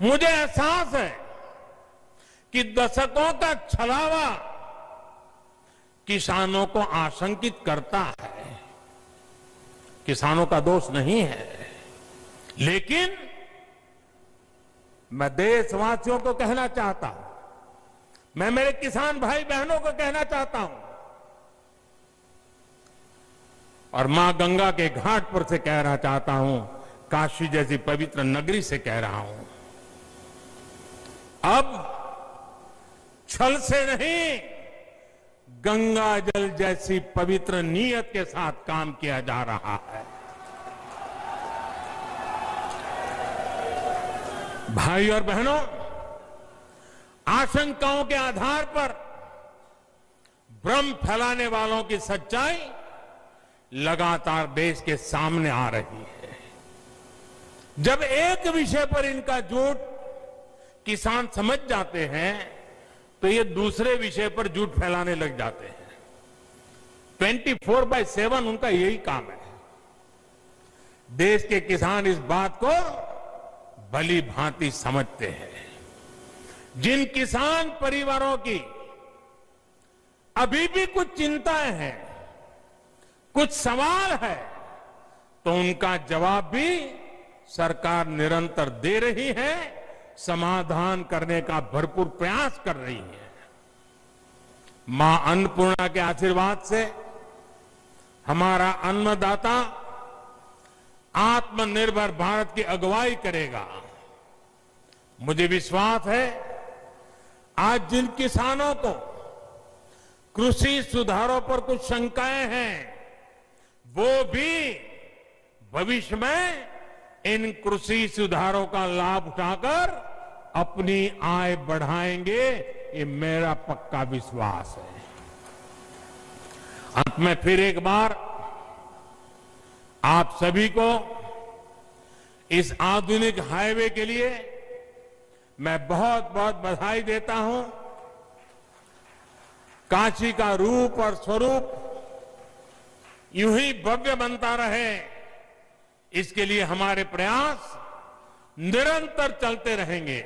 मुझे एहसास है कि दशकों का छलावा किसानों को आशंकित करता है। किसानों का दोष नहीं है। लेकिन मैं देशवासियों को कहना चाहता हूँ, मैं मेरे किसान भाई बहनों को कहना चाहता हूँ और माँ गंगा के घाट पर से कहना चाहता हूँ, काशी जैसी पवित्र नगरी से कह रहा हूँ। अब छल से नहीं, गंगा जल जैसी पवित्र नीयत के साथ काम किया जा रहा है। भाई और बहनों, आशंकाओं के आधार पर भ्रम फैलाने वालों की सच्चाई लगातार देश के सामने आ रही है। जब एक विषय पर इनका झूठ किसान समझ जाते हैं तो ये दूसरे विषय पर झूठ फैलाने लग जाते हैं। 24 फोर बाय सेवन उनका यही काम है। देश के किसान इस बात को भली भांति समझते हैं। जिन किसान परिवारों की अभी भी कुछ चिंताएँ हैं, कुछ सवाल है तो उनका जवाब भी सरकार निरंतर दे रही है। समाधान करने का भरपूर प्रयास कर रही है। माँ अन्नपूर्णा के आशीर्वाद से हमारा अन्नदाता आत्मनिर्भर भारत की अगुवाई करेगा। मुझे विश्वास है, आज जिन किसानों को कृषि सुधारों पर कुछ शंकाएँ हैं, वो भी भविष्य में इन कृषि सुधारों का लाभ उठाकर अपनी आय बढ़ाएँगे, ये मेरा पक्का विश्वास है। अंत में फिर एक बार आप सभी को इस आधुनिक हाईवे के लिए मैं बहुत बहुत बधाई देता हूँ। काशी का रूप और स्वरूप यूँ ही भव्य बनता रहे। इसके लिए हमारे प्रयास निरंतर चलते रहेंगे।